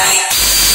sight.